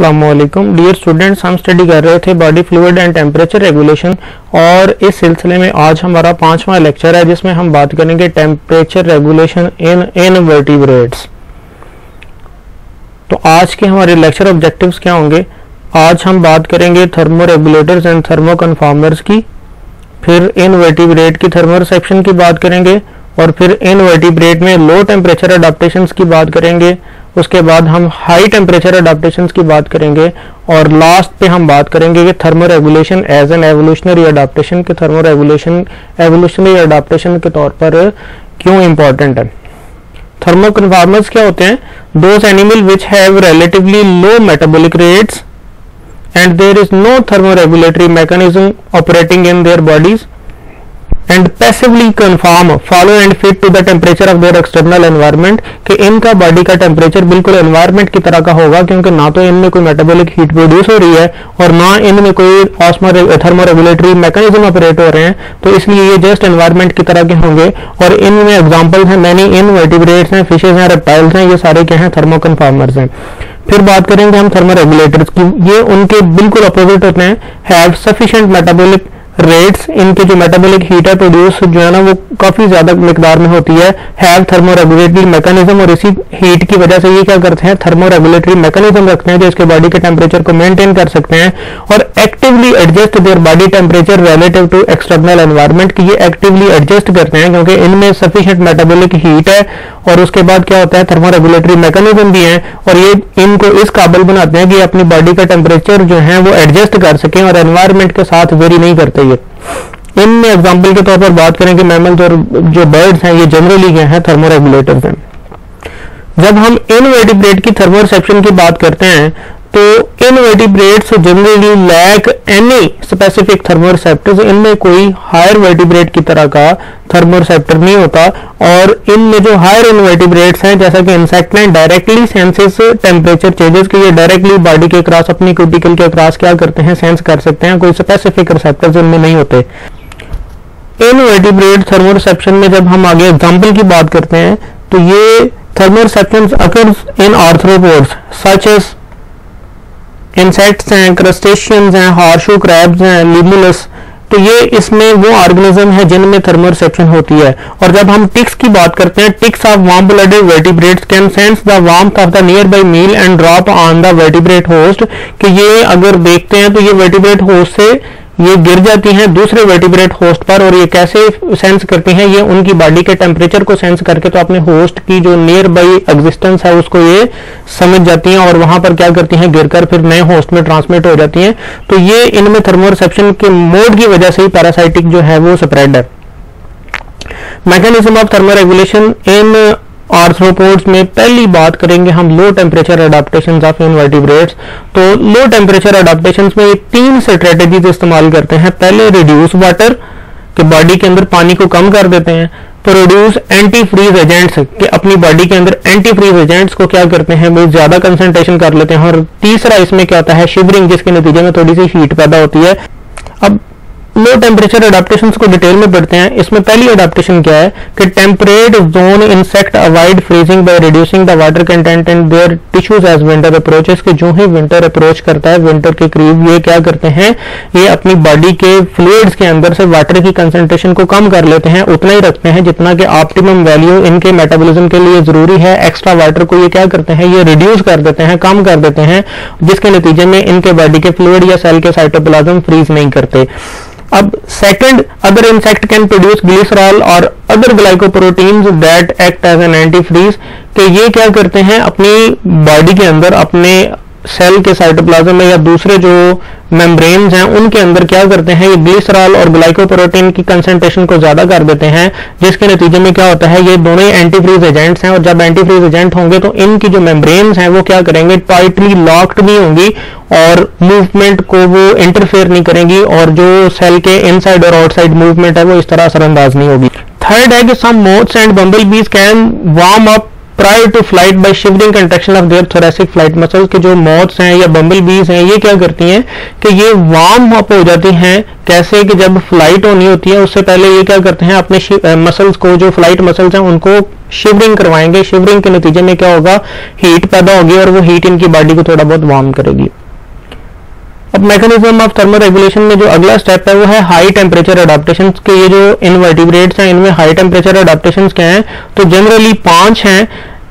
वालेकुम dear students हम study कर रहे थे body fluid and temperature regulation और इस सिलसिले में आज हमारा पांचवा लेक्चर है जिसमें हम बात करेंगे temperature regulation in invertebrates तो आज के हमारे लेक्चर ऑब्जेक्टिव्स क्या होंगे? आज हम बात करेंगे थर्मो रेगुलेटर्स एंड थर्मो कन्फार्मर्स की, फिर इन वर्टिब्रेट की थर्मो रिसेप्शन की बात करेंगे और फिर इन वर्टिब्रेट में लो टेम्परेचर अडाप्टेशन की बात करेंगे। उसके बाद हम हाई टेम्परेचर अडाप्टेशन की बात करेंगे और लास्ट पे हम बात करेंगे कि thermoregulation as an evolutionary adaptation के थर्मो रेगुलेशन एवोल्यूशनरी अडाप्टेशन के तौर पर क्यों इंपॉर्टेंट है? थर्मो कन्फार्मर्स क्या होते हैं? Those animal which have relatively low metabolic rates and there is no thermoregulatory mechanism operating in their bodies and passively conform follow and fit to the temperature of their external environment कि इनका body का temperature बिल्कुल environment की तरह का होगा, क्योंकि ना तो इनमें कोई मेटाबॉलिक हीट प्रोड्यूस हो रही है, और ना इनमें कोई थर्मो रेगुलेटरी मैकेनिज्म ऑपरेट हो रहे हैं तो इसलिए ये जस्ट एनवायरमेंट की तरह के होंगे, और इनमें एग्ज़ाम्पल हैं, मैनी इन वर्टिब्रेट्स हैं फिशेज हैं रेप्टाइल्स हैं, ये सारे क्या हैं थर्मो कन्फार्मर्स हैं। फिर बात करेंगे हम थर्मो रेगुलेटर्स की, ये उनके बिल्कुल अपोजिट होते हैं हैव सफिशिएंट मेटाबॉलिक रेट्स इनके जो मेटाबॉलिक हीट है प्रोड्यूस जो है ना, वो काफ़ी ज़्यादा मिकदार में होती है। हैव थर्मो रेगुलेटरी मैकेनिज्म और इसी हीट की वजह से ये क्या करते हैं? थर्मोरेगुलेटरी मैकेनिज्म रखते हैं जो इसके बॉडी के टेम्परेचर को मेंटेन कर सकते हैं और actively adjust their body temperature relative to external environment की ये एक्टिवली एडजस्ट करते हैं क्योंकि इनमें सफिशियंट मेटाबॉलिक हीट है और उसके बाद क्या होता है? थर्मोरेगुलेटरी मैकेनिज्म भी है और ये इनको इस काबिल बनाते हैं कि अपनी बॉडी का टेम्परेचर जो है, वो एडजस्ट कर सकें और एनवायरमेंट के साथ वेरी नहीं करते। ये इनमें एग्ज़ाम्पल के तौर पर बात करें कि मैमल्स और जो बर्ड्स हैं, ये जनरली क्या है? थर्मो रेगुलेटर्स हैं। जब हम इनवर्टिब्रेट की थर्मो रिसेप्शन की बात करते हैं तो invertebrates generally lack any specific thermoreceptors इनमें कोई हायर वर्टिब्रेट की तरह का थर्मो रिसेप्टर नहीं होता और इनमें जो हायर इनवर्टिब्रेट्स हैं, जैसा कि इंसेक्ट में डायरेक्टली सेंसेस टेम्परेचर चेंजेस के ये डायरेक्टली बॉडी के क्रॉस अपनी क्यूटिकल के क्रॉस क्या करते हैं सेंस कर सकते हैं, कोई स्पेसिफिक रिसेप्टर्स इनमें नहीं होते। इनवर्टिब्रेट थर्मो रिसेप्शन में जब हम आगे एग्ज़ाम्पल की बात करते हैं तो ये thermoreception occurs in arthropods such as insects हैं क्रस्टेशियंस हैं हॉर्शू क्रैब्स हैं लिमुलस तो ये इसमें वो ऑर्गेनिज्म है जिनमें थर्मो रिसेप्शन होती है। और जब हम टिक्स की बात करते हैं ticks of warm blooded vertebrate can sense the warmth of the nearby meal and drop on the vertebrate host कि ये अगर देखते हैं तो ये वर्टिब्रेट होस्ट से ये गिर जाती हैं दूसरे वर्टिब्रेट होस्ट पर और ये कैसे सेंस करती हैं? ये उनकी बॉडी के टेम्परेचर को सेंस करके तो अपने होस्ट की जो नियर बाई एग्जिस्टेंस है, उसको ये समझ जाती हैं और वहाँ पर क्या करती हैं? गिरकर फिर नए होस्ट में ट्रांसमिट हो जाती हैं। तो ये इनमें थर्मो रिसेप्शन के मोड की वजह से ही पैरासाइटिक जो है वो स्प्रेड है। Mechanism of thermoregulation in arthropods में पहली बात करेंगे हम low temperature adaptation of invertebrates तो लो टेम्परेचर अडाप्टेशन में तीन स्ट्रेटेजीज इस्तेमाल करते हैं। पहले रिड्यूस वाटर के बॉडी के अंदर पानी को कम कर देते हैं। प्रोड्यूस एंटी फ्रीज एजेंट्स के अपनी बॉडी के अंदर एंटी फ्रीज एजेंट्स को क्या करते हैं? बहुत ज़्यादा कंसंट्रेशन कर लेते हैं। और तीसरा इसमें क्या होता है? शिवरिंग जिसके नतीजे में थोड़ी सी हीट पैदा होती है। अब लो टेम्परेचर अडाप्टेशन को डिटेल में पढ़ते हैं। इसमें पहली अडाप्टेशन क्या है कि temperate zone insect avoid freezing by reducing the water content in their tissues as winter approaches के जो ही विंटर अप्रोच करता है विंटर के करीब ये क्या करते हैं? ये अपनी बॉडी के फ्लूड्स के अंदर से वाटर की कंसेंट्रेशन को कम कर लेते हैं, उतना ही रखते हैं, जितना कि ऑप्टिमम वैल्यू इनके मेटाबॉलिज्म के लिए ज़रूरी है। एक्स्ट्रा वाटर को ये क्या करते हैं? ये रिड्यूस कर देते हैं, कम कर देते हैं, जिसके नतीजे में इनके बॉडी के फ्लूड या सेल के साइटोप्लाज्म फ्रीज नहीं करते। अब second other insect can produce glycerol और other glycoproteins that act as an antifreeze कि ये क्या करते हैं? अपनी बॉडी के अंदर, अपने सेल के साइटोप्लाज्म में या दूसरे जो मेम्ब्रेन्स हैं, उनके अंदर क्या करते हैं, ये ग्लिसरॉल और ग्लाइकोप्रोटीन की कंसेंट्रेशन को ज़्यादा कर देते हैं, जिसके नतीजे में क्या होता है, ये दोनों ही एंटीफ्रीज एजेंट्स हैं और जब एंटीफ्रीज एजेंट होंगे तो इनकी जो मेम्ब्रेन्स हैं, वो क्या करेंगे टाइटली लॉक्ड भी होंगी और मूवमेंट को वो इंटरफेयर नहीं करेंगी और जो सेल के इनसाइड और आउटसाइड मूवमेंट है, वो इस तरह असरअंदाज नहीं होगी। थर्ड है कि सम moths and bumblebees can warm up prior to flight by shivering contraction of their thoracic flight muscle के जो मॉथ्स हैं या बम्बल बीज हैं, ये क्या करती हैं कि ये वार्म अप हो जाती हैं, कैसे कि जब फ़्लाइट होनी होती है, उससे पहले ये क्या करते हैं, अपने मसल्स को, जो फ़्लाइट मसल्स हैं, उनको शिवरिंग करवाएँगे। शिवरिंग के नतीजे में क्या होगा? हीट पैदा होगी और वो हीट इनकी बॉडी को थोड़ा बहुत वार्म करेगी। अब मैकेनिज्म ऑफ़ थर्मल रेगुलेशन में जो अगला स्टेप है, वो है हाई टेम्परेचर अडाप्टेशन के ये जो इनवर्टिब्रेट्स हैं, इनमें हाई टेम्परेचर अडाप्टेशन क्या हैं? तो जनरली पाँच हैं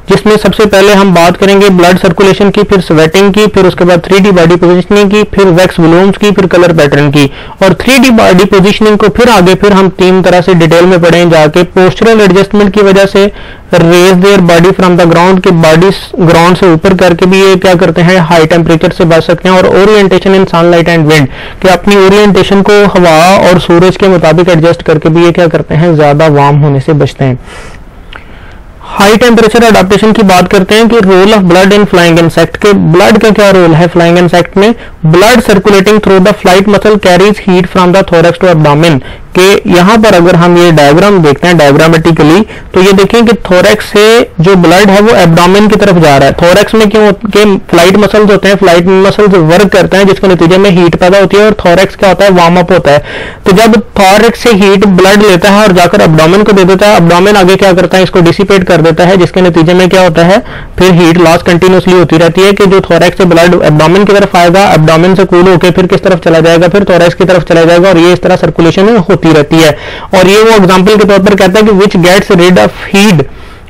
जिसमें सबसे पहले हम बात करेंगे ब्लड सर्कुलेशन की, फिर स्वेटिंग की, फिर उसके बाद थ्री डी बॉडी पोजिशनिंग की, फिर वैक्स ब्लूम्स की, फिर कलर पैटर्न की। और थ्री डी बॉडी पोजिशनिंग को फिर आगे फिर हम तीन तरह से डिटेल में पढ़ें, जाके पोस्टरल एडजस्टमेंट की वजह से raise their body from the ground के बॉडी ग्राउंड से ऊपर करके भी ये क्या करते हैं हाई टेम्परेचर से बच सकते हैं। और orientation in sunlight and wind कि अपनी ओरिएंटेशन को हवा और सूरज के मुताबिक एडजस्ट करके भी ये क्या करते हैं, ज़्यादा वार्म होने से बचते हैं। हाई टेम्परेचर अडाप्टेशन की बात करते हैं कि role of blood in flying insect के ब्लड का क्या रोल है फ्लाइंग इंसेक्ट में? Blood circulating through the flight muscle carries heat from the thorax to abdomen कि यहाँ पर अगर हम ये डायग्राम देखते हैं डायग्रामेटिकली तो ये देखें कि थोरेक्स से जो ब्लड है वो एब्डोमिन की तरफ़ जा रहा है। थोरेक्स में क्यों के फ़्लाइट मसल्स होते हैं? फ़्लाइट मसल्स वर्क करते हैं, जिसके नतीजे में हीट पैदा होती है और थोरेक्स क्या होता है? वार्म अप होता है। तो जब थोरेक्स से हीट ब्लड लेता है और जाकर एब्डोमिन को दे देता है एब्डोमिन आगे क्या करता है? इसको डिसिपेट कर देता है, जिसके नतीजे में क्या होता है, फिर हीट लॉस कंटिन्यूसली होती रहती है कि जो थोरेक्स से ब्लड एब्डोमिन की तरफ़ आएगा एब्डोमिन से कूल होकर फिर किस तरफ़ चला जाएगा, फिर थोरेक्स की तरफ़ चला जाएगा और ये इस तरह सर्कुलेशन होती रहती है। और ये वो एग्ज़ाम्पल के तौर पर कहता है कि which gets rid of heat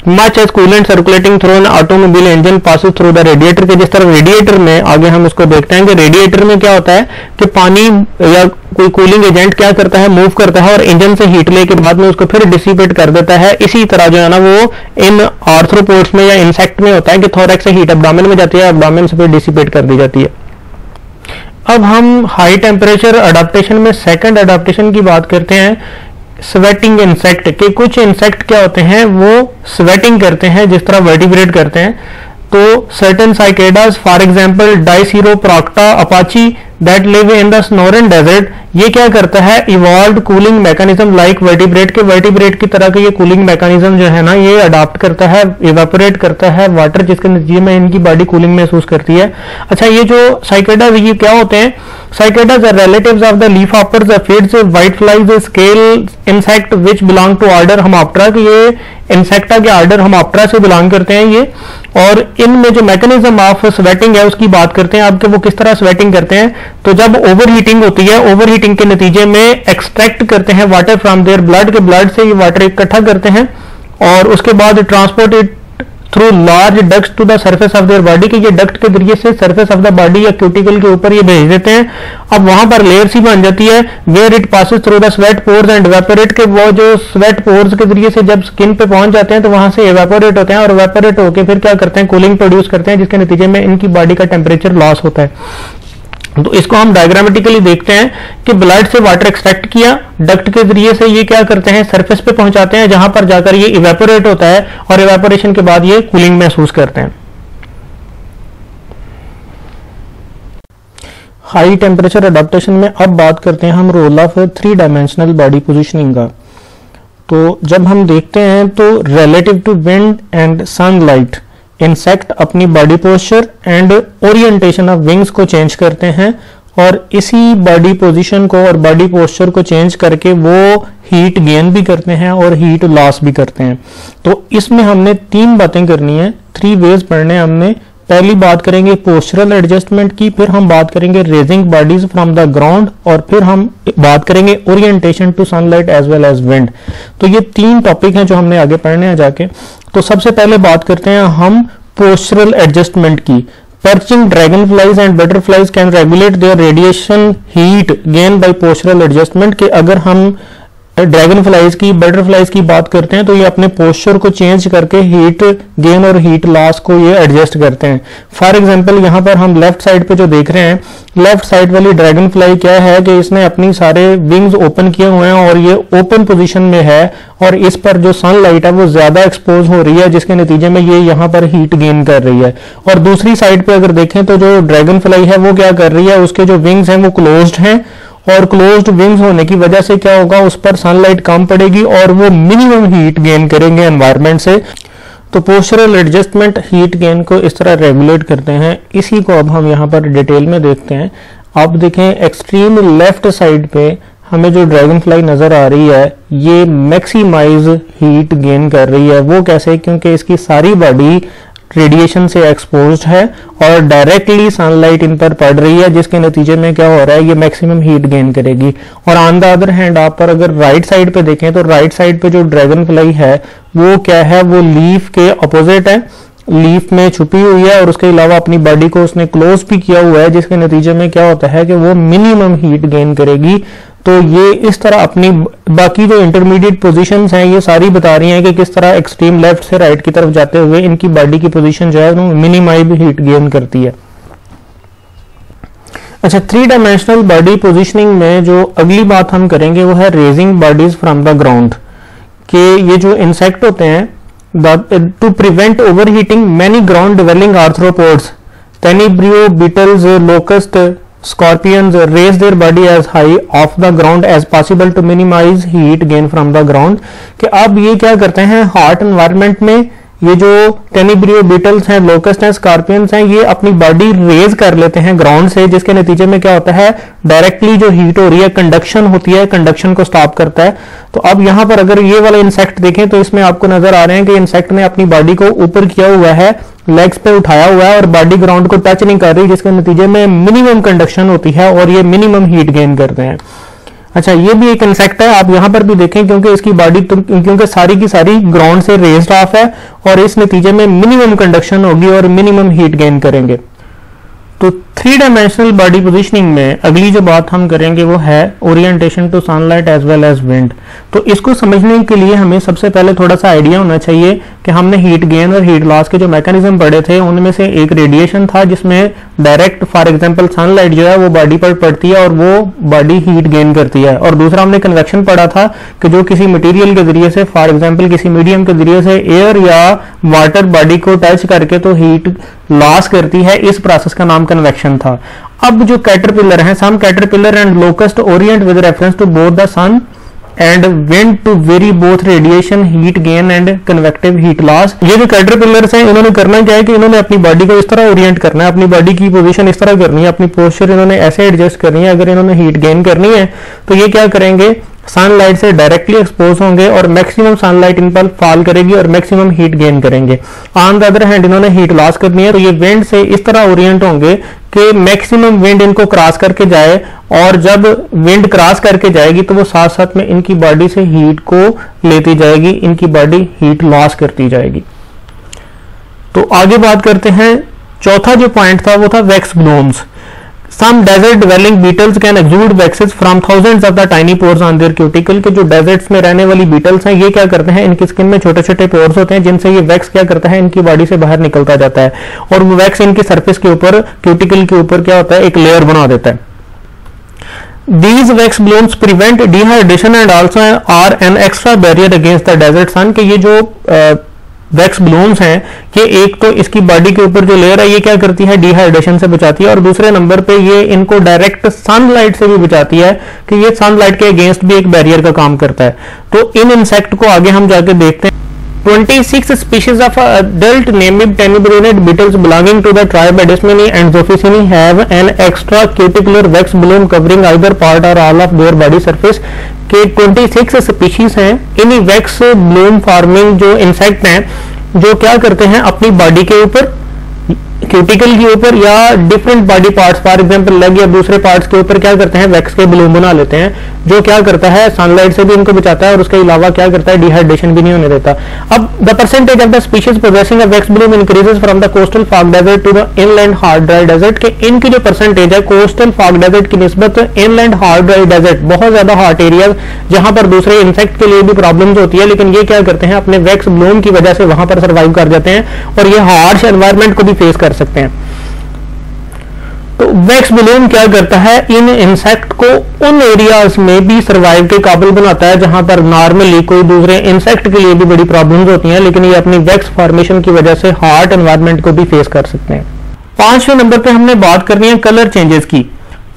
much as coolant circulating through an automobile engine passes through the radiator के जिस तरह रेडिएटर में, आगे हम उसको देखते हैं कि रेडिएटर में क्या होता है कि पानी या कोई कूलिंग एजेंट क्या करता है मूव करता है और इंजन से हीट लेके बाद में उसको फिर डिसिपेट कर देता है। इसी तरह जो है ना, वो इन आर्थ्रोपोड्स में या इंसेक्ट में होता है कि थोरेक्स से हीट अब्डामिन में जाती है अब्डामिन से फिर डिसिपेट कर दी जाती है। अब हम हाई टेम्परेचर अडाप्टेशन में सेकंड अडाप्टेशन की बात करते हैं। स्वेटिंग इंसेक्ट के कुछ इंसेक्ट क्या होते हैं, वो स्वेटिंग करते हैं, जिस तरह वर्टिब्रेट करते हैं तो certain cicadas for example Diceroprocta Apache that live in the Sonoran desert ये क्या करता है? Evolve cooling mechanism like vertebrate के वर्टिब्रेट की तरह के ये कूलिंग मैकेनिज्म जो है ना, ये अडॉप्ट करता है इवेपोरेट करता है वाटर जिसके नतीजे में इनकी बॉडी कूलिंग महसूस करती है। अच्छा ये जो साइकेडा ये क्या होते हैं? Cicadas are relatives of the leafhoppers aphids whiteflies scale insect which belong to order Homoptera ये इंसेक्टा के ऑर्डर हमॉप्टरा से बिलोंग करते हैं ये। और इनमें जो मैकेनिज्म ऑफ़ स्वेटिंग है, उसकी बात करते हैं आपके वो किस तरह स्वेटिंग करते हैं। तो जब ओवर हीटिंग होती है ओवर हीटिंग के नतीजे में एक्सट्रैक्ट करते हैं वाटर फ्रॉम देयर ब्लड के ब्लड से ये वाटर इकट्ठा करते हैं और उसके बाद transport through large duct to the surface of their body के ये डक्ट के ज़रिए से सर्फेस ऑफ़ द बॉडी या क्यूटिकल के ऊपर ये भेज देते हैं। अब वहाँ पर लेयर सी बन जाती है where it passes through the sweat pores and evaporate के वो जो स्वेट पोर्स के ज़रिए से जब स्किन पे पहुँच जाते हैं तो वहाँ से एवेपोरेट होते हैं और वेपोरेट होकर फिर क्या करते हैं कूलिंग प्रोड्यूस करते हैं, जिसके नतीजे में इनकी बॉडी का टेम्परेचर लॉस होता है। तो इसको हम डायग्रामेटिकली देखते हैं कि ब्लड से वाटर एक्सट्रैक्ट किया डक्ट के ज़रिए से ये क्या करते हैं सरफेस पे पहुंचाते हैं, जहाँ पर जाकर ये इवेपोरेट होता है और इवेपोरेशन के बाद ये कूलिंग महसूस करते हैं। हाई टेम्परेचर अडाप्टेशन में अब बात करते हैं हम role of three dimensional body positioning का। तो जब हम देखते हैं तो relative to wind and sunlight insect अपनी body posture and orientation of wings को चेंज करते हैं और इसी बॉडी पोजीशन को और बॉडी पोस्चर को चेंज करके वो हीट गेन भी करते हैं और हीट लॉस भी करते हैं। तो इसमें हमने तीन बातें करनी है। थ्री वेज पढ़ने हमने। पहली बात करेंगे पोस्चरल एडजस्टमेंट की, फिर हम बात करेंगे raising bodies from the ground और फिर हम बात करेंगे orientation to sunlight as well as wind तो ये तीन टॉपिक हैं जो हमने आगे पढ़ने हैं जाके। तो सबसे पहले बात करते हैं हम पोस्टरल एडजस्टमेंट की। Perching dragonflies and butterflies can regulate their radiation heat gain by postural adjustment के अगर हम ड्रैगन फ्लाइज की, बटरफ्लाइज की बात करते हैं तो ये अपने पोस्चर को चेंज करके हीट गेन और हीट लॉस को ये एडजस्ट करते हैं। फॉर एग्जांपल यहाँ पर हम लेफ़्ट साइड पे जो देख रहे हैं लेफ़्ट साइड वाली ड्रैगन फ्लाई क्या है कि इसने अपनी सारे विंग्स ओपन किए हुए हैं और ये ओपन पोजिशन में है और इस पर जो सनलाइट है वो ज़्यादा एक्सपोज हो रही है, जिसके नतीजे में ये यहाँ पर हीट गेन कर रही है। और दूसरी साइड पे अगर देखें तो जो ड्रैगन फ्लाई है वो क्या कर रही है, उसके जो विंग्स हैं वो क्लोज्ड हैं। और क्लोज्ड विंग्स होने की वजह से क्या होगा? उस पर सनलाइट कम पड़ेगी और वो मिनिमम हीट गेन करेंगे एनवायरमेंट से। तो पोस्चरल एडजस्टमेंट हीट गेन को इस तरह रेगुलेट करते हैं। इसी को अब हम यहाँ पर डिटेल में देखते हैं। आप देखें एक्सट्रीम लेफ़्ट साइड पे हमें जो ड्रैगन फ्लाई नज़र आ रही है, ये मैक्सिमाइज हीट गेन कर रही है। वो कैसे? क्योंकि इसकी सारी बॉडी रेडिएशन से एक्सपोज है और डायरेक्टली सनलाइट इन पर पड़ रही है, जिसके नतीजे में क्या हो रहा है, ये मैक्सिमम हीट गेन करेगी। और ऑन द अदर हैंड आप पर अगर राइट साइड पे देखें तो राइट साइड पे जो ड्रैगन फ्लाई है, वो क्या है, वो लीफ के अपोजिट है। लीफ में छुपी हुई है और उसके अलावा अपनी बॉडी को उसने क्लोज भी किया हुआ है, जिसके नतीजे में क्या होता है कि वो मिनिमम हीट गेन करेगी। तो ये इस तरह अपनी बाकी जो इंटरमीडिएट पोजीशंस हैं, ये सारी बता रही हैं कि किस तरह एक्सट्रीम लेफ़्ट से राइट की तरफ़ जाते हुए इनकी बॉडी की पोजीशन जो है मिनिमाइज हीट गेन करती है। अच्छा थ्री डायमेंशनल बॉडी पोजीशनिंग में जो अगली बात हम करेंगे वो है raising bodies from the ground कि ये जो इंसेक्ट होते हैं to prevent overheating many ground dwelling arthropods Tenebrio beetles locust Scorpions raise their body as high off the ground as possible to minimize heat gain from the ground. कि अब ये क्या करते हैं? हॉट एनवायरमेंट में ये जो टेनिब्रियो बीटल्स हैं लोकस्ट हैं स्कॉर्पियंस हैं, ये अपनी बॉडी रेज कर लेते हैं ग्राउंड से, जिसके नतीजे में क्या होता है? डायरेक्टली जो हीट हो रही है कंडक्शन होती है कंडक्शन को स्टॉप करता है। तो अब यहाँ पर अगर ये वाला इंसेक्ट देखें तो इसमें आपको नज़र आ रहे हैं कि इंसेक्ट ने अपनी बॉडी को ऊपर किया हुआ है। लेग्स पे उठाया हुआ है और बॉडी ग्राउंड को टच नहीं कर रही, जिसके नतीजे में मिनिमम कंडक्शन होती है और ये मिनिमम हीट गेन करते हैं। अच्छा ये भी एक इंसेक्ट है, आप यहाँ पर भी देखें, क्योंकि इसकी बॉडी क्योंकि सारी की सारी ग्राउंड से रेस्ड ऑफ़ है और इस नतीजे में मिनिमम कंडक्शन होगी और मिनिमम हीट गेन करेंगे। तो थ्री डायमेंशनल बॉडी पोजिशनिंग में अगली जो बात हम करेंगे वो है orientation to sunlight as well as wind तो इसको समझने के लिए हमें सबसे पहले थोड़ा सा आइडिया होना चाहिए कि हमने हीट गेन और हीट लॉस के जो मैकेनिज्म पढ़े थे, उनमें से एक रेडिएशन था जिसमें डायरेक्ट फॉर एग्जांपल सनलाइट जो है वो बॉडी पर पड़ती है और वो बॉडी हीट गेन करती है। और दूसरा हमने कन्वेक्शन पढ़ा था कि जो किसी मटेरियल के ज़रिए से फॉर एग्ज़ाम्पल किसी मीडियम के ज़रिए से एयर या वाटर बॉडी को टच करके तो हीट लॉस करती है, इस प्रोसेस का नाम कन्वेक्शन था। अब जो कैटरपिलर है some caterpillar and locust orient with reference to both the sun and wind to vary both radiation heat gain and convective heat loss ये जो कैटरपिलर्स हैं, इन्होंने करना क्या है कि इन्होंने अपनी बॉडी को इस तरह ओरिएंट करना है, अपनी बॉडी की पोजीशन इस तरह करनी है, अपनी पोस्चर इन्होंने ऐसे एडजस्ट करनी है, अगर इन्होंने हीट गेन करनी है तो ये क्या करेंगे? सनलाइट से डायरेक्टली एक्सपोज होंगे और मैक्सिमम सनलाइट इन पर फॉल करेगी और मैक्सिमम हीट गेन करेंगे। ऑन द अदर हैंड इन्होंने हीट लॉस करनी है तो ये विंड से इस तरह ओरिएंट होंगे कि मैक्सिमम विंड इनको क्रॉस करके जाए और जब विंड क्रॉस करके जाएगी तो वो साथ साथ में इनकी बॉडी से हीट को लेती जाएगी, इनकी बॉडी हीट लॉस करती जाएगी। तो आगे बात करते हैं, चौथा जो पॉइंट था, वो था wax blooms Some desert dwelling beetles can exude waxes from thousands of the tiny pores on their cuticle के जो डेजर्ट्स में रहने वाली बीटल्स हैं ये क्या करते हैं इनकी स्किन में छोटे छोटे पोर्स होते हैं जिनसे ये वैक्स क्या करता है इनकी बॉडी से बाहर निकलता जाता है और वो वैक्स इनकी सरफेस के ऊपर क्यूटिकल के ऊपर क्या होता है एक लेयर बना देता है These wax blooms prevent dehydration and also are an extra barrier against the desert sun के ये जो uh, वैक्स ब्लूम्स हैं ये एक तो इसकी बॉडी के ऊपर जो लेयर है, ये क्या करती है? डिहाइड्रेशन से बचाती है और दूसरे नंबर पे ये इनको डायरेक्ट सनलाइट से भी बचाती है कि ये सनलाइट के अगेंस्ट भी एक बैरियर का काम करता है। तो इन इंसेक्ट को आगे हम जाके देखते हैं। 26 species of adult named tenebrionate beetles belonging to the tribe Adesmini and Zophisini have an extra cuticular wax bloom covering either part or all of their body surface के 26 स्पीशीज हैं इन वैक्स ब्लूम फ़ार्मिंग जो insect हैं जो क्या करते हैं अपनी बॉडी के ऊपर क्यूटिकल के ऊपर या different body parts for example leg या दूसरे पार्ट्स के ऊपर क्या करते हैं? वैक्स के ब्लूम बना लेते हैं, जो क्या करता है सनलाइट से भी इनको बचाता है और उसके अलावा क्या करता है? डिहाइड्रेशन भी नहीं होने देता। अब the percentage of the species possessing a wax bloom increases from the coastal fog desert to the inland hot dry desert के इनकी जो परसेंटेज है कोस्टल फॉग डेजर्ट की नस्बत इनलैंड हार्ड ड्राई डेजर्ट बहुत ज़्यादा हॉट एरिया जहाँ पर दूसरे इंसेक्ट के लिए भी प्रॉब्लम होती है, लेकिन ये क्या करते हैं? अपने वैक्स ब्लूम की वजह से वहाँ पर सर्वाइव कर जाते हैं और ये हार्श एनवायरमेंट को भी फेस कर सकते हैं। तो वैक्स बलून क्या करता है? इन इंसेक्ट को उन एरियाज़ में भी सरवाइव के काबिल बनाता है, जहाँ पर नॉर्मली कोई दूसरे इंसेक्ट के लिए भी बड़ी प्रॉब्लम्स होती हैं, लेकिन ये अपनी वैक्स फॉर्मेशन की वजह से हार्ट एनवायरमेंट को भी फेस कर सकते हैं। पाँचवें नंबर पे हमने बात करनी है कलर चेंजेस की।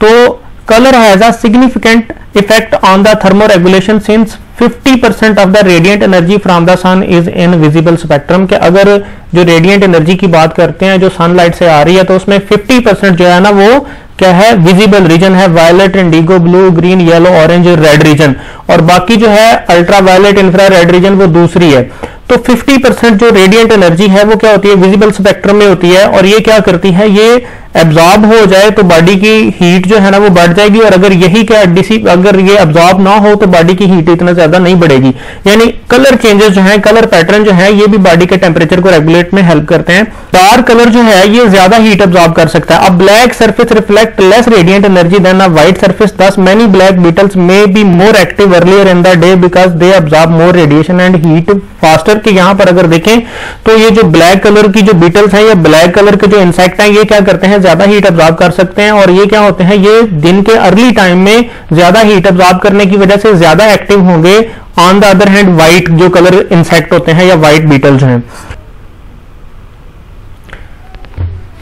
तो colour has a significant effect on the thermoregulation since 50 percent of the radiant energy from the sun is in visible spectrum के अगर जो रेडियंट एनर्जी की बात करते हैं, जो सनलाइट से आ रही है तो उसमें 50 परसेंट जो है ना वो क्या है? विजिबल रीजन है। Violet indigo blue green yellow orange red region और बाकी जो है ultra violet infra red region वो दूसरी है। तो 50 परसेंट जो रेडियंट एनर्जी है, वो क्या होती है? विजिबल स्पेक्ट्रम में होती है और ये क्या करती है? ये एब्जॉर्ब हो जाए तो बॉडी की हीट जो है ना, वो बढ़ जाएगी और अगर यही क्या डिसी अगर ये एब्जॉर्ब ना हो तो बॉडी की हीट इतना ज़्यादा नहीं बढ़ेगी। यानी कलर चेंजेस जो है कलर पैटर्न जो है, ये भी बॉडी के टेम्परेचर को रेगुलेट में हेल्प करते हैं। डार्क कलर जो है, ये ज़्यादा हीट एब्जॉर्ब कर सकता है। अब black surface reflect less radiant energy than a white surface thus many black beetles may be more active earlier in the day because they absorb more radiation and heat faster के यहाँ पर अगर देखें तो ये जो ब्लैक कलर की जो बीटल्स हैं, या ब्लैक कलर के जो इंसेक्ट हैं, ये क्या करते हैं? ज़्यादा हीट एब्जॉर्ब कर सकते हैं और ये क्या होते हैं? ये दिन के अर्ली टाइम में ज़्यादा हीट एब्जॉर्ब करने की वजह से ज़्यादा एक्टिव होंगे on the other hand white जो कलर इंसेक्ट होते हैं या व्हाइट बीटल्स हैं।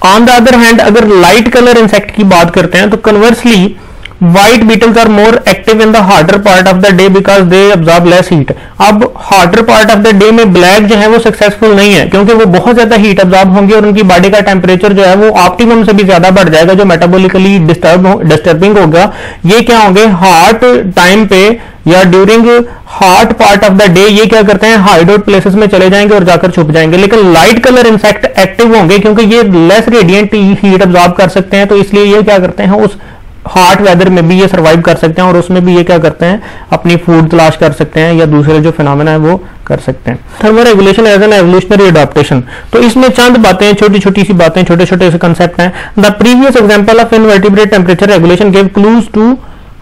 ऑन द अदर हैंड अगर लाइट कलर इंसेक्ट की बात करते हैं तो conversely white beetles are more active in the hotter part of the day because they absorb less heat अब hotter part of the day में black जो है वो सक्सेसफुल नहीं है, क्योंकि वो बहुत ज़्यादा हीट ऑब्जॉर्व होंगे और उनकी बॉडी का टेम्परेचर जो है वो ऑप्टिमम से भी ज़्यादा बढ़ जाएगा, जो मेटाबोलिकली डिस्टर्ब डिस्टर्बिंग होगा। ये क्या होंगे? हार्ट टाइम पे या during hot part of the day ये क्या करते हैं? हाइडोट प्लेसेस में चले जाएँगे और जाकर छुप जाएँगे। लेकिन लाइट कलर इंसेक्ट एक्टिव होंगे, क्योंकि ये लेस रेडियंट हीट ऑब्जॉर्व कर सकते हैं तो इसलिए ये क्या करते हैं? उस हॉट वेदर में भी ये सर्वाइव कर सकते हैं और उसमें भी ये क्या करते हैं, अपनी फ़ूड तलाश कर सकते हैं या दूसरे जो फिनमिना है वो कर सकते हैं। Thermoregulation as an evolutionary adaptation तो इसमें चंद बातें छोटी छोटी सी बातें छोटे छोटे से कंसेप्ट हैं। The previous example of invertebrate temperature regulation gave clues to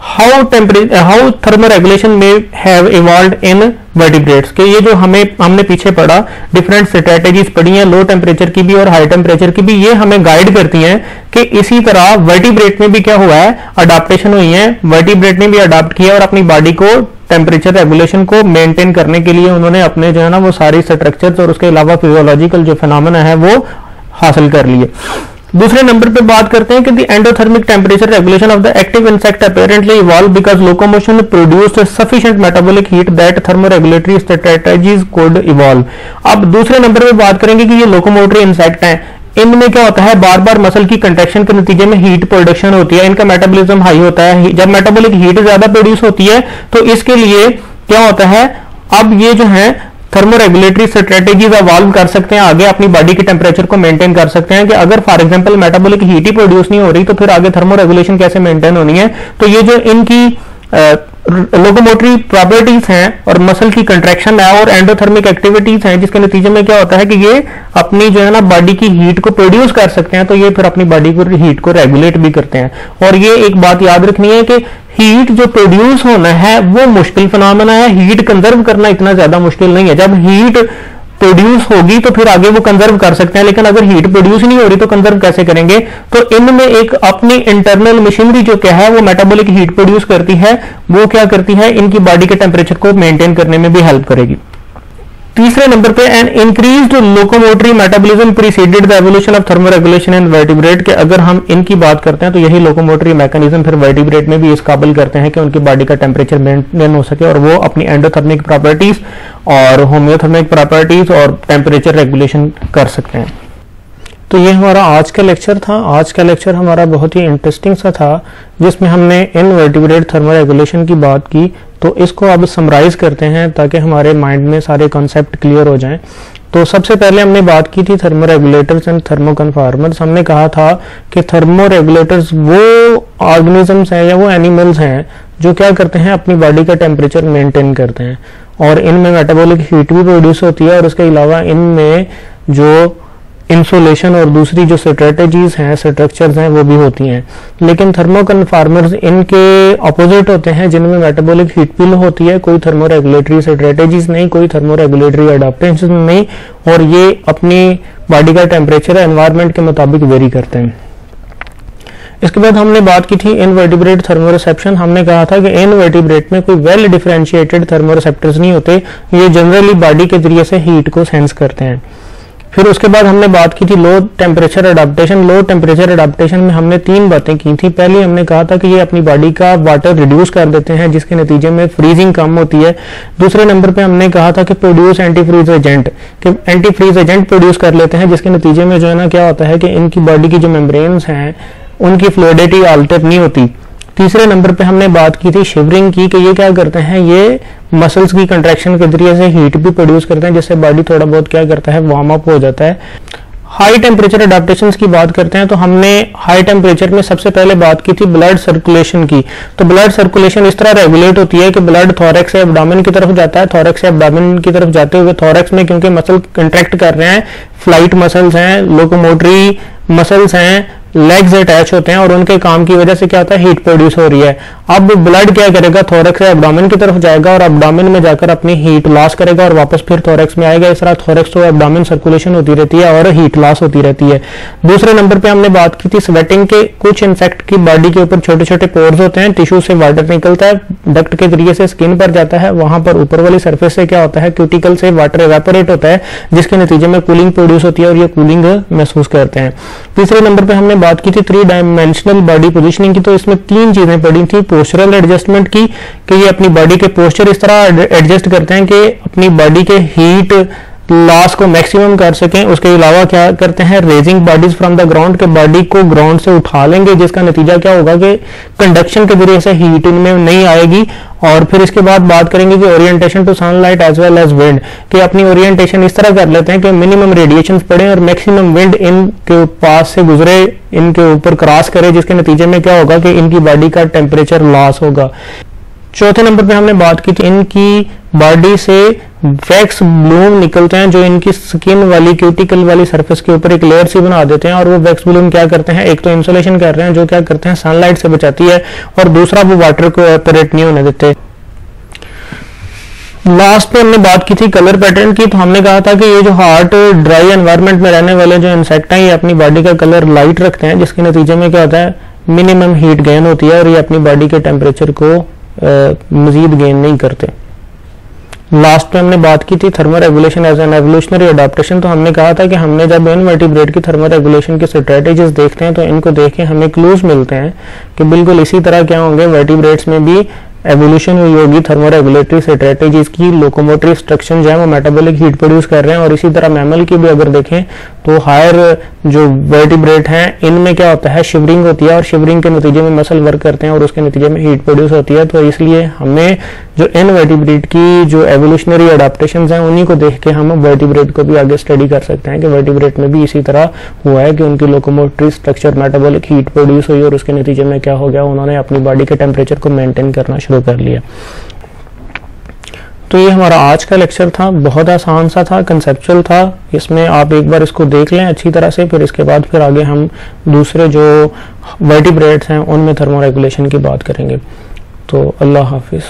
how temperature how thermal regulation may have evolve in vertebrates के ये जो हमें, हमने पीछे पढ़ा डिफरेंट स्ट्रेटेजीज पढ़ी हैं लो टेम्परेचर की भी और हाई टेम्परेचर की भी, ये हमें गाइड करती हैं कि इसी तरह वर्टिब्रेट में भी क्या हुआ है? अडाप्टेशन हुई है वर्टिब्रेट ने भी अडाप्ट किया और अपनी बॉडी को टेम्परेचर रेगुलेशन को मेंटेन करने के लिए उन्होंने अपने जो है ना, वो सारी स्ट्रक्चर्स और उसके अलावा फिजियोलॉजिकल जो फिनोमेना है, वो हासिल कर लिए। दूसरे नंबर पे बात करते हैं कि the endothermic temperature regulation of the active insect apparently evolve because locomotion produced sufficient metabolic heat that thermoregulatory strategies could evolve अब दूसरे नंबर पे बात करेंगे कि ये लोकोमोटरी इंसेक्ट हैं। इनमें क्या होता है? बार बार मसल की कंट्रेक्शन के नतीजे में हीट प्रोडक्शन होती है। इनका मेटाबॉलिज्म हाई होता है। जब मेटाबॉलिक हीट ज़्यादा प्रोड्यूस होती है तो इसके लिए क्या होता है? अब ये जो है थर्मोरेगुलेटरी स्ट्रेटेजीज अवॉल्व कर सकते हैं, आगे अपनी बॉडी के टेम्परेचर को मेंटेन कर सकते हैं कि अगर फॉर एग्जांपल मेटाबॉलिक हीट ही प्रोड्यूस नहीं हो रही तो फिर आगे थर्मोरेगुलेशन कैसे मेंटेन होनी है? तो ये जो इनकी लोकोमोटरी प्रॉपर्टीज़ हैं और मसल की कंट्रैक्शन है और एंडोथर्मिक एक्टिविटीज़ हैं, जिसके नतीजे में क्या होता है कि ये अपनी जो है ना बॉडी की हीट को प्रोड्यूस कर सकते हैं तो ये फिर अपनी बॉडी को हीट को रेगुलेट भी करते हैं। और ये एक बात याद रखनी है कि हीट जो प्रोड्यूस होना है, वो मुश्किल फिनोमेना है। हीट कंजर्व करना इतना ज़्यादा मुश्किल नहीं है। जब हीट प्रोड्यूस होगी तो फिर आगे वो कंजर्व कर सकते हैं, लेकिन अगर हीट प्रोड्यूस नहीं हो रही तो कंजर्व कैसे करेंगे? तो इनमें एक अपनी इंटरनल मशीनरी जो क्या है, वो मेटाबॉलिक हीट प्रोड्यूस करती है, वो क्या करती है, इनकी बॉडी के टेम्परेचर को मेंटेन करने में भी हेल्प करेगी। तीसरे नंबर पे an increase locomotory metabolism preceded the evolution of thermoregulation and vertebrate के अगर हम इनकी बात करते हैं तो यही लोकोमोटरी मैकेनिज्म फिर वर्टिब्रेट में भी इस काबिल करते हैं कि उनकी बॉडी का टेम्परेचर मेंटेन हो सके और वो अपनी एंडोथर्मिक प्रॉपर्टीज़ और होम्योथर्मिक प्रॉपर्टीज़ और टेम्परेचर रेगुलेशन कर सकते हैं। तो ये हमारा आज का लेक्चर था। आज का लेक्चर हमारा बहुत ही इंटरेस्टिंग सा था, जिसमें हमने इनवर्टिब्रेट थर्मल रेगुलेशन की बात की। तो इसको अब समराइज करते हैं ताकि हमारे माइंड में सारे कॉन्सेप्ट क्लियर हो जाएँ। तो सबसे पहले हमने बात की थी थर्मो रेगुलेटर्स एंड थर्मो कन्फार्मर्स हमने कहा था कि थर्मो रेगुलेटर्स वो ऑर्गेनिजम्स हैं या वो एनिमल्स हैं जो क्या करते हैं, अपनी बॉडी का टेम्परेचर मेंटेन करते हैं। और इनमें मेटाबॉलिक हीट भी प्रोड्यूस होती है और उसके अलावा इनमें जो इंसोलेशन और दूसरी जो स्ट्रेटेजीज हैं स्ट्रक्चर्स हैं, वो भी होती हैं। लेकिन थर्मोकन्फार्मर्स इनके अपोजिट होते हैं, जिनमें मेटाबॉलिक हीट पिल होती है, कोई थर्मो रेगुलेटरी स्ट्रेटेजीज नहीं, कोई थर्मो रेगुलेटरी अडाप्टेशन नहीं, और ये अपनी बॉडी का टेम्परेचर एनवायरमेंट के मुताबिक वेरी करते हैं। इसके बाद हमने बात की थी इनवर्टिब्रेट थर्मोरिसेप्शन हमने कहा था कि इनवर्टिब्रेट में कोई वेल डिफरेंशिएटेड थर्मोरिसेप्टर्स नहीं होते, ये जनरली बॉडी के ज़रिए से हीट को सेंस करते हैं। फिर उसके बाद हमने बात की थी low temperature adaptation low temperature adaptation में हमने तीन बातें की थी. पहले हमने कहा था कि ये अपनी बॉडी का वाटर रिड्यूस कर देते हैं, जिसके नतीजे में फ्रीजिंग कम होती है. दूसरे नंबर पे हमने कहा था कि प्रोड्यूस एंटी फ्रीज एजेंट कि एंटी फ्रीज एजेंट प्रोड्यूस कर लेते हैं, जिसके नतीजे में जो है ना क्या होता है कि इनकी बॉडी की जो मेम्ब्रेन्स हैं, उनकी फ्लूडिटी आल्टर नहीं होती. तीसरे नंबर पे हमने बात की थी शिवरिंग की, कि ये क्या करते हैं, ये मसल्स की कंट्रैक्शन के ज़रिए से हीट भी प्रोड्यूस करते हैं, जिससे बॉडी थोड़ा बहुत क्या करता है वार्म अप हो जाता है। हाई टेम्परेचर अडाप्टेशन की बात करते हैं तो हमने हाई टेम्परेचर में सबसे पहले बात की थी ब्लड सर्कुलेशन की। तो ब्लड सर्कुलेशन इस तरह रेगुलेट होती है कि ब्लड थॉरेक्स से एबडामिन की तरफ़ जाता है थॉरेक्स से एबडामिन की तरफ़ जाते हुए थॉरेक्स में क्योंकि मसल कंट्रैक्ट कर रहे हैं फ़्लाइट मसल्स हैं लोकोमोटरी मसल्स हैं लेग्स अटैच होते हैं और उनके काम की वजह से क्या होता है? हीट प्रोड्यूस हो रही है। अब ब्लड क्या करेगा? थोरेक्स से एबडामिन की तरफ़ जाएगा और एबडामिन में जाकर अपनी हीट लॉस करेगा और वापस फिर थोरेक्स में आएगा। इस तरह थोरेक्स तो एबडामिन सर्कुलेशन होती रहती है और हीट लॉस होती रहती है। दूसरे नंबर पे हमने बात की थी स्वेटिंग के कुछ इन्फेक्ट की बॉडी के ऊपर छोटे छोटे पोर्स होते हैं टिश्यू से वाटर निकलता है डक्ट के ज़रिए से स्किन पर जाता है, वहाँ पर ऊपर वाली सर्फेस से क्या होता है? क्यूटिकल से वाटर एवेपोरेट होता है, जिसके नतीजे में कूलिंग प्रोड्यूस होती है और ये कूलिंग महसूस करते हैं। तीसरे नंबर पर हमने बात की थी थ्री डायमेंशनल बॉडी पोजिशनिंग की तो इसमें तीन चीज़ें पड़ी थी पोस्चरल एडजस्टमेंट की, कि ये अपनी बॉडी के पोस्चर इस तरह एडजस्ट करते हैं कि अपनी बॉडी के हीट लॉस को मैक्सिमम कर सकें, उसके अलावा क्या करते हैं? Raising bodies from the ground के बॉडी को ग्राउंड से उठा लेंगे, जिसका नतीजा क्या होगा कि कंडक्शन के ज़रिए से हीट इनमें नहीं आएगी। और फिर इसके बाद बात करेंगे कि orientation to sunlight as well as wind कि अपनी ओरिएंटेशन इस तरह कर लेते हैं कि मिनिमम रेडिएशन पड़े और मैक्सिमम विंड इनके पास से गुजरे, इनके ऊपर क्रॉस करे, जिसके नतीजे में क्या होगा कि इनकी बॉडी का टेम्परेचर लॉस होगा। चौथे नंबर पे हमने बात की थी इनकी बॉडी से वैक्स ब्लूम निकलते हैं, जो इनकी स्किन वाली क्यूटिकल वाली सरफेस के ऊपर एक लेयर सी बना देते हैं और वो वैक्स ब्लूम क्या करते हैं? एक तो इंसुलेशन कर रहे हैं, जो क्या करते हैं? सनलाइट से बचाती है और दूसरा वो वाटर को एपरेट नहीं होने देते। लास्ट पे हमने बात की थी कलर पैटर्न की तो हमने कहा था कि ये जो हार्ट ड्राई एनवायरनमत में रहने वाले जो इंसेक्ट हैं, ये अपनी बॉडी का कलर लाइट रखते हैं, जिसके नतीजे में क्या होता है? मिनिमम हीट गेन होती है और ये अपनी बॉडी के टेम्परेचर को मजीद गेन नहीं करते। लास्ट में हमने बात की थी thermal regulation as an evolutionary adaptation तो हमने कहा था कि हमने जब इन इनवर्टिब्रेट की थर्मल रेगुलेशन की स्ट्रेटेजीज देखते हैं तो इनको देख के हमें क्लूज मिलते हैं कि बिल्कुल इसी तरह क्या होंगे वर्टिब्रेट्स में भी एवोल्यूशन होगी थर्मोरेगुलेटरी स्ट्रेटेजीज की लोकोमोटरी स्ट्रक्चर जो है वो मेटाबॉलिक हीट प्रोड्यूस कर रहे हैं और इसी तरह मैमल की भी अगर देखें तो हायर जो वर्टिब्रेट हैं, इनमें क्या होता है? शिवरिंग होती है और शिवरिंग के नतीजे में मसल वर्क करते हैं और उसके नतीजे में हीट प्रोड्यूस होती है। तो इसलिए हमें जो इन वर्टिब्रेट की जो एवोल्यूशनरी अडाप्टेशन हैं, उन्हीं को देख के हम वर्टिब्रेट को भी आगे स्टडी कर सकते हैं कि वर्टिब्रेट में भी इसी तरह हुआ है कि उनकी locomotory structure metabolic heat produce हुई और उसके नतीजे में क्या हो गया? उन्होंने अपनी बॉडी के टेम्परेचर को मेंटेन करना शुरू कर लिया। तो ये हमारा आज का लेक्चर था। बहुत आसान सा था कंसेप्चुअल था। इसमें आप एक बार इसको देख लें अच्छी तरह से, फिर इसके बाद फिर आगे हम दूसरे जो वर्टिब्रेट्स हैं, उनमें थर्मोरेगुलेशन की बात करेंगे। तो अल्लाह हाफिज़।